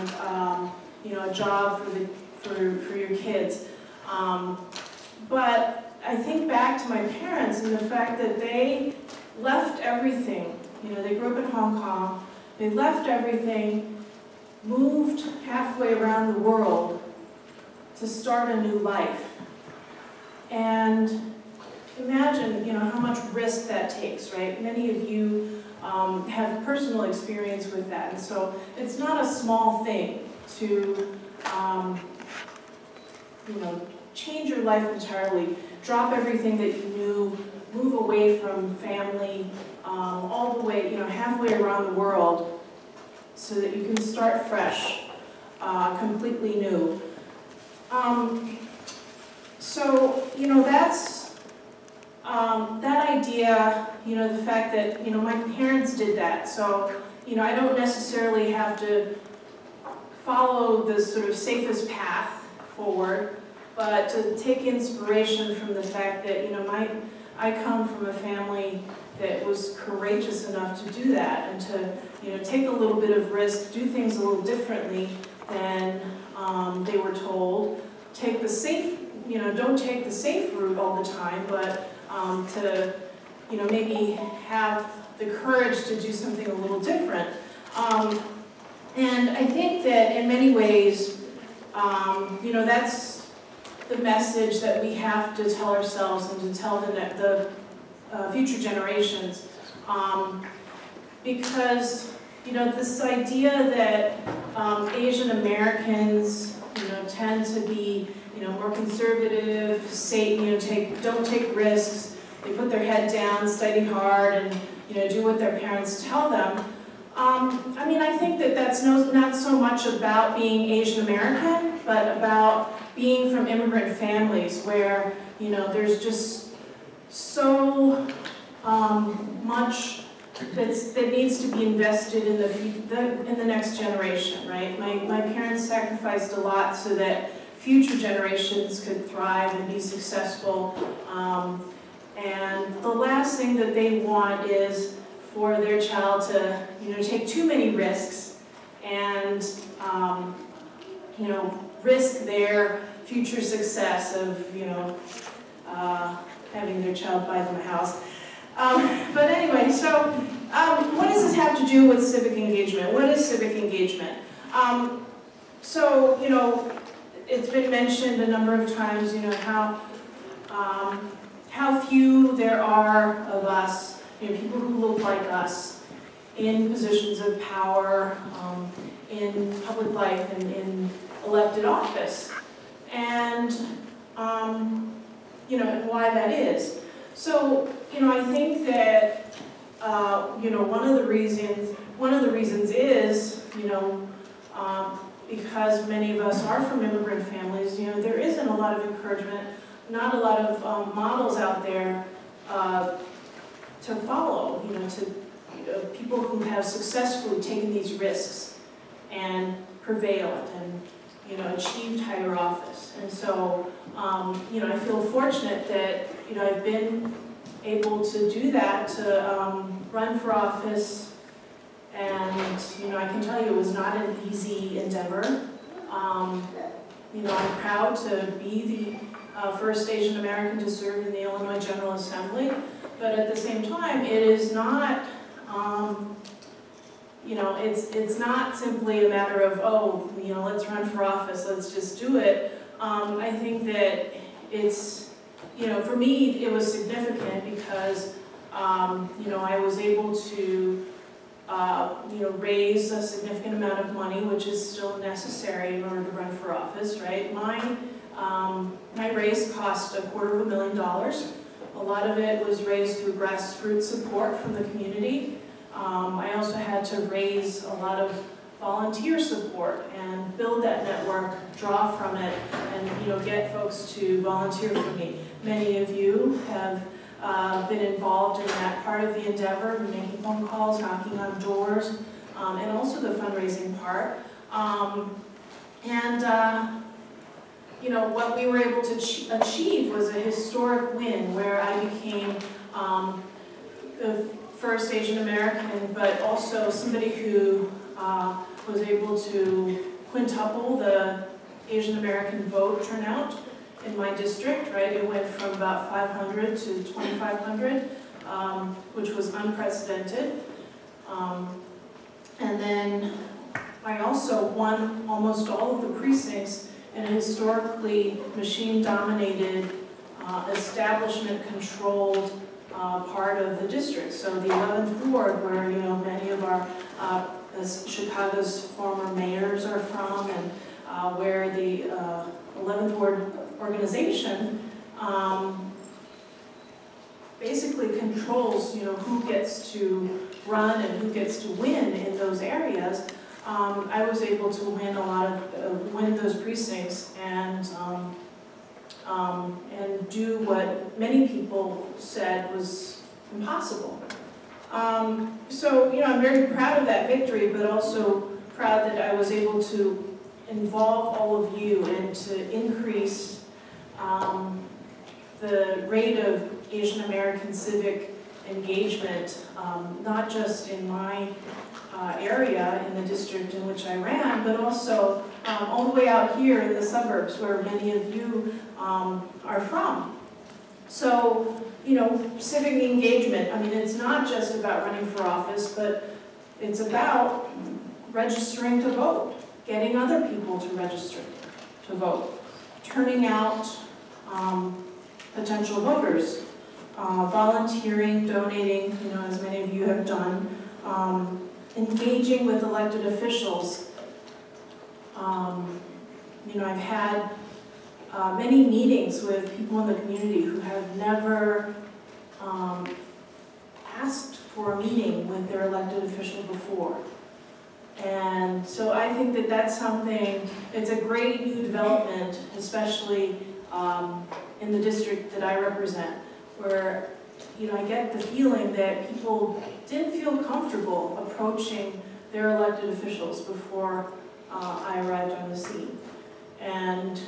and, um, you know, a job for the, for, for your kids. Um, but I think back to my parents and the fact that they left everything. You know, they grew up in Hong Kong. They left everything, moved halfway around the world to start a new life. And imagine, you know, how much risk that takes, right? Many of you um, have personal experience with that. And so it's not a small thing to, um, you know, change your life entirely, drop everything that you knew, move away from family, um, all the way, you know, halfway around the world so that you can start fresh, uh, completely new. Um, so, you know, that's, um, that idea, you know, the fact that, you know, my parents did that. So, you know, I don't necessarily have to follow the sort of safest path forward, but to take inspiration from the fact that, you know, my, I come from a family that was courageous enough to do that and to, you know, take a little bit of risk, do things a little differently than um, they were told, take the safe, you know, don't take the safe route all the time, but um, to, you know, maybe have the courage to do something a little different. Um, and I think that in many ways, um, you know, that's the message that we have to tell ourselves and to tell the, the uh, future generations. Um, because, you know, this idea that um, Asian Americans, you know, tend to be, you know, more conservative, say, you know, take, don't take risks, they put their head down, study hard, and, you know, do what their parents tell them. Um, I mean, I think that that's no, not so much about being Asian American, but about being from immigrant families where, you know, there's just so um, much that's, that needs to be invested in the, the, in the next generation, right? My, my parents sacrificed a lot so that future generations could thrive and be successful. Um, and the last thing that they want is for their child to, you know, take too many risks and, um, you know, risk their future success of, you know, uh, having their child buy them a house. Um, but anyway, so um, what does this have to do with civic engagement? What is civic engagement? Um, so, you know, it's been mentioned a number of times, you know, how, um, how few there are of us, you know, people who look like us in positions of power, um, in public life, and in elected office. And, um, you know, and why that is. So, you know, I think that, uh, you know, one of the reasons, one of the reasons is, you know, um, because many of us are from immigrant families, you know, there isn't a lot of encouragement, not a lot of um, models out there uh, to follow, you know, to know, people who have successfully taken these risks and prevailed and, you know, achieved higher office. And so, um, you know, I feel fortunate that you know, I've been able to do that, to um, run for office, and, you know, I can tell you it was not an easy endeavor. Um, you know, I'm proud to be the uh, first Asian American to serve in the Illinois General Assembly, but at the same time, it is not, um, you know, it's, it's not simply a matter of, oh, you know, let's run for office, let's just do it. Um, I think that it's, you know, for me, it was significant because, um, you know, I was able to, uh, you know, raise a significant amount of money, which is still necessary in order to run for office, right? My, um, my raise cost a quarter of a million dollars. A lot of it was raised through grassroots support from the community. Um, I also had to raise a lot of volunteer support and build that network, draw from it, and you know get folks to volunteer for me. Many of you have uh, been involved in that part of the endeavor, making phone calls, knocking on doors, um, and also the fundraising part. Um, and uh, you know what we were able to achieve was a historic win where I became um, the first Asian American, but also somebody who uh, was able to quintuple the Asian American vote turnout in my district, right? It went from about 500 to 2,500, um, which was unprecedented. Um, and then I also won almost all of the precincts in a historically machine-dominated, uh, establishment-controlled uh, part of the district. So the 11th ward, where you know many of our uh, Chicago's former mayors are from, and uh, where the 11th uh, ward organization um, basically controls, you know, who gets to run and who gets to win in those areas. Um, I was able to win a lot of, uh, win those precincts and um, um, and do what many people said was impossible. Um, so, you know, I'm very proud of that victory, but also proud that I was able to involve all of you and to increase um, the rate of Asian American civic engagement, um, not just in my uh, area in the district in which I ran, but also um, all the way out here in the suburbs where many of you um, are from. So, you know, civic engagement, I mean, it's not just about running for office, but it's about registering to vote, getting other people to register to vote, turning out um, potential voters, uh, volunteering, donating, you know, as many of you have done, um, engaging with elected officials. Um, you know, I've had uh, many meetings with people in the community who have never um, asked for a meeting with their elected official before. And so I think that that's something, it's a great new development, especially um, in the district that I represent, where you know, I get the feeling that people didn't feel comfortable approaching their elected officials before uh, I arrived on the scene. And,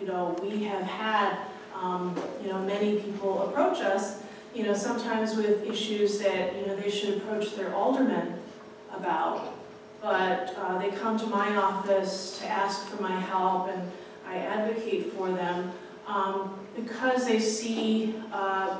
you know, we have had, um, you know, many people approach us, you know, sometimes with issues that, you know, they should approach their aldermen about. But uh, they come to my office to ask for my help and I advocate for them um, because they see uh,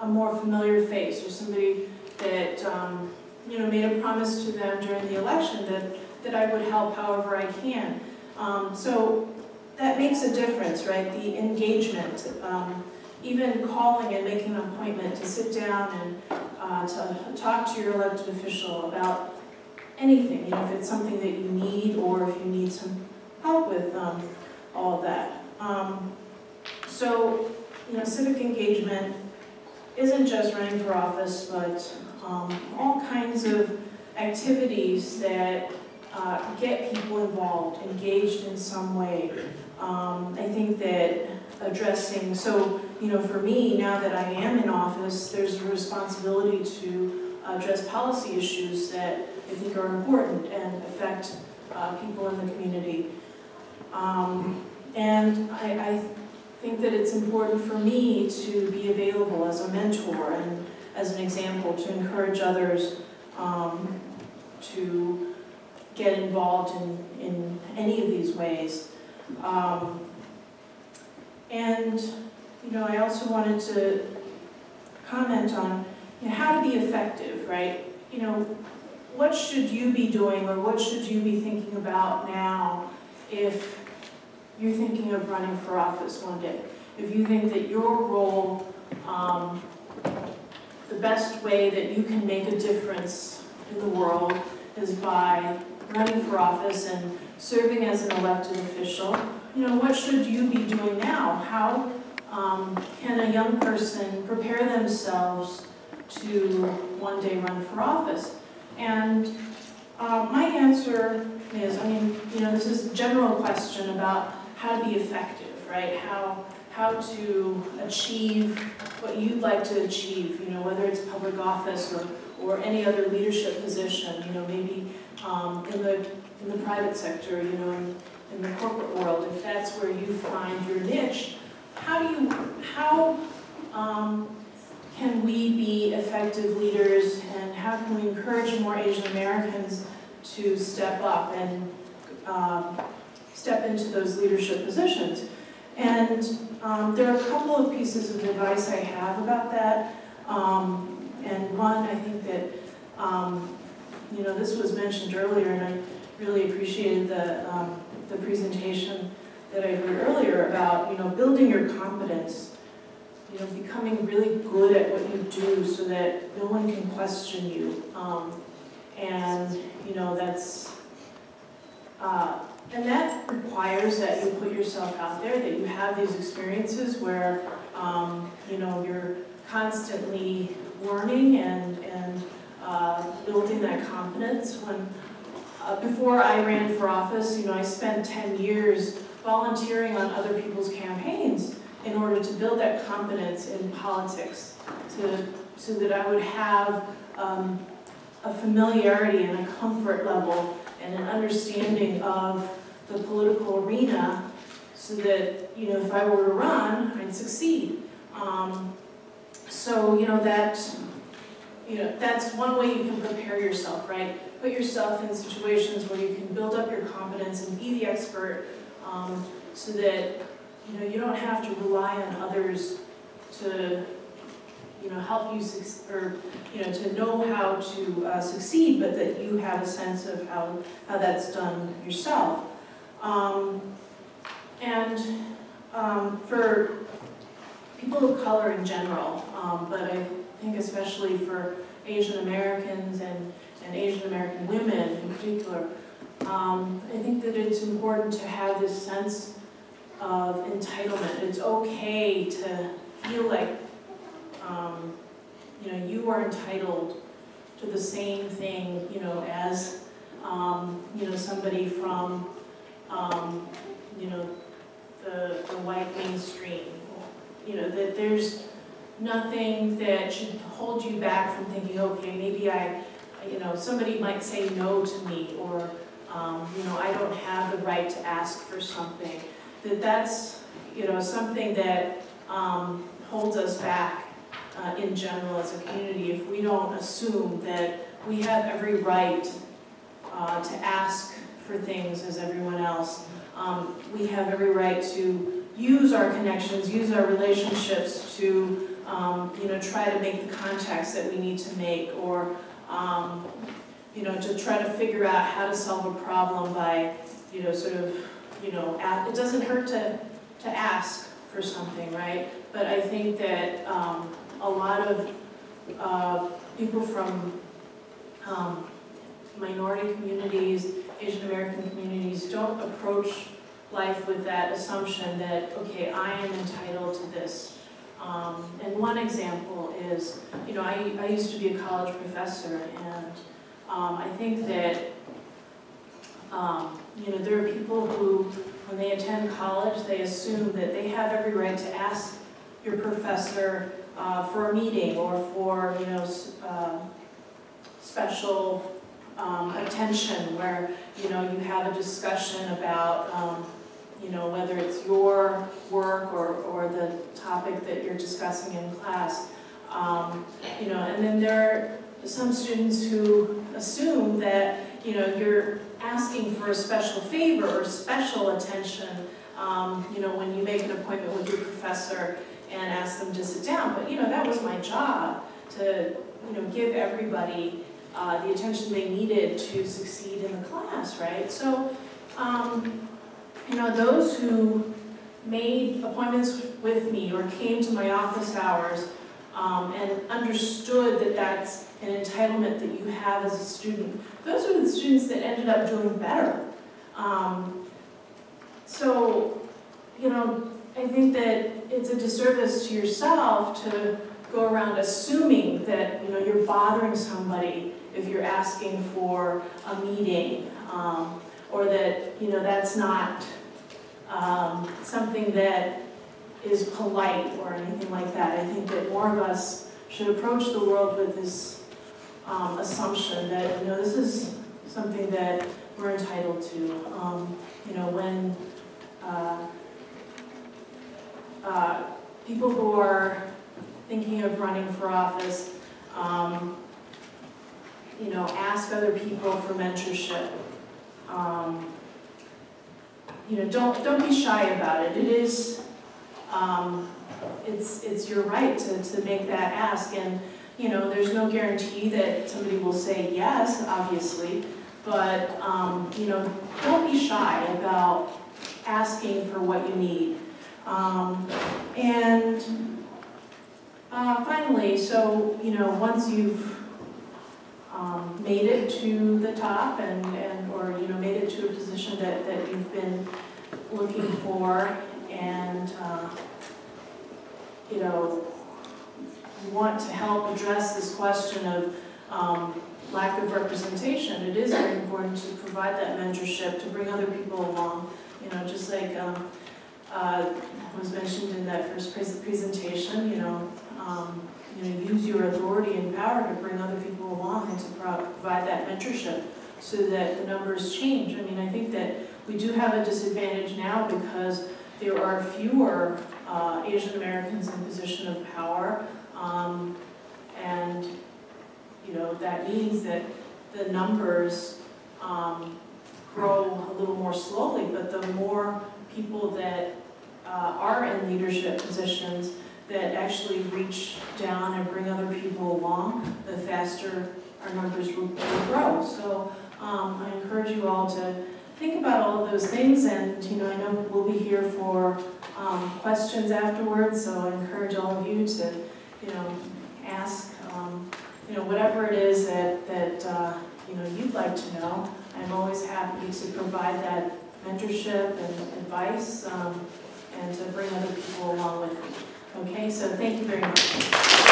a more familiar face or somebody that um, you know made a promise to them during the election that that I would help however I can. Um, so that makes a difference, right? The engagement, um, even calling and making an appointment to sit down and uh, to talk to your elected official about anything, you know, if it's something that you need or if you need some help with um, all that. Um, so, you know, civic engagement isn't just running for office, but um, all kinds of activities that uh, get people involved, engaged in some way. Um, I think that addressing, so, you know, for me, now that I am in office, there's a responsibility to address policy issues that I think are important and affect uh, people in the community. Um, and I, I think that it's important for me to be available as a mentor and as an example to encourage others um, to get involved in, in any of these ways. Um, and, you know, I also wanted to comment on you know, how to be effective, right? You know, what should you be doing or what should you be thinking about now if you're thinking of running for office one day, if you think that your role, um, the best way that you can make a difference in the world is by running for office and serving as an elected official, you know, what should you be doing now? How um, can a young person prepare themselves to one day run for office? And uh, my answer is, I mean, you know, this is a general question about how to be effective, right? How, how to achieve what you'd like to achieve, you know, whether it's public office or, or any other leadership position, you know, maybe um, in, the, in the private sector, you know, in, in the corporate world, if that's where you find your niche, how do you, how um, can we be effective leaders and how can we encourage more Asian Americans to step up and um, step into those leadership positions. And um, there are a couple of pieces of advice I have about that. Um, and one, I think that, um, you know, this was mentioned earlier, and I really appreciated the, um, the presentation that I heard earlier about, you know, building your competence, you know, becoming really good at what you do so that no one can question you. Um, and, you know, that's, uh, and that requires that you put yourself out there, that you have these experiences where, um, you know, you're constantly learning and, and uh, building that confidence. When, uh, before I ran for office, you know, I spent 10 years volunteering on other people's campaigns in order to build that confidence in politics, to, so that I would have um, a familiarity and a comfort level and an understanding of the political arena so that, you know, if I were to run, I'd succeed. Um, so, you know, that, you know, that's one way you can prepare yourself, right? Put yourself in situations where you can build up your competence and be the expert um, so that, you know, you don't have to rely on others to, you know, help you, or, you know, to know how to uh, succeed, but that you have a sense of how, how that's done yourself. Um, and um, for people of color in general, um, but I think especially for Asian Americans and, and Asian American women in particular, um, I think that it's important to have this sense of entitlement. It's okay to feel like um, you know you are entitled to the same thing you know as um, you know somebody from um, you know the, the white mainstream you know, that there's nothing that should hold you back from thinking, okay, maybe I, you know, somebody might say no to me, or, um, you know, I don't have the right to ask for something. That that's, you know, something that um, holds us back uh, in general as a community if we don't assume that we have every right uh, to ask for things as everyone else. Um, we have every right to use our connections, use our relationships to, um, you know, try to make the contacts that we need to make, or, um, you know, to try to figure out how to solve a problem by, you know, sort of, you know, it doesn't hurt to, to ask for something, right? But I think that um, a lot of uh, people from um, minority communities, Asian American communities don't approach life with that assumption that, okay, I am entitled to this. Um, and one example is, you know, I, I used to be a college professor, and um, I think that, um, you know, there are people who, when they attend college, they assume that they have every right to ask your professor uh, for a meeting or for, you know, uh, special um, attention where, you know, you have a discussion about um, you know, whether it's your work or, or the topic that you're discussing in class. Um, you know, and then there are some students who assume that, you know, you're asking for a special favor or special attention, um, you know, when you make an appointment with your professor and ask them to sit down. But, you know, that was my job to, you know, give everybody uh, the attention they needed to succeed in the class, right? So, um, you know, those who made appointments with me or came to my office hours um, and understood that that's an entitlement that you have as a student, those were the students that ended up doing better. Um, so, you know, I think that it's a disservice to yourself to go around assuming that, you know, you're bothering somebody if you're asking for a meeting. Um, or that, you know, that's not um, something that is polite or anything like that. I think that more of us should approach the world with this um, assumption that, you know, this is something that we're entitled to. Um, you know, when uh, people who are thinking of running for office, um, you know, ask other people for mentorship. Um, You know, don't, don't be shy about it. It is, um, it's, it's your right to, to make that ask. And, you know, there's no guarantee that somebody will say yes, obviously. But, um, you know, don't be shy about asking for what you need. And, uh, finally, so, you know, once you've, um, made it to the top and, and, or, you know, made it to a position that, that you've been looking for and, uh, you know, you want to help address this question of, um, lack of representation, it is very important to provide that mentorship, to bring other people along. You know, just like, um, uh, was mentioned in that first pres- presentation, you know, um, you know, use your authority and power to bring other people along and to pro- provide that mentorship so that the numbers change. I mean, I think that we do have a disadvantage now because there are fewer uh, Asian Americans in position of power. Um, and, you know, that means that the numbers um, grow a little more slowly, but the more people that uh, are in leadership positions that actually reach down and bring other people along, the faster our numbers will will grow. So um, I encourage you all to think about all of those things, and, you know, I know we'll be here for um, questions afterwards, so I encourage all of you to, you know, ask, um, you know, whatever it is that, that, uh, you know, you'd like to know. I'm always happy to provide that mentorship and advice, um, and to bring other people along with me. Okay, so thank you very much.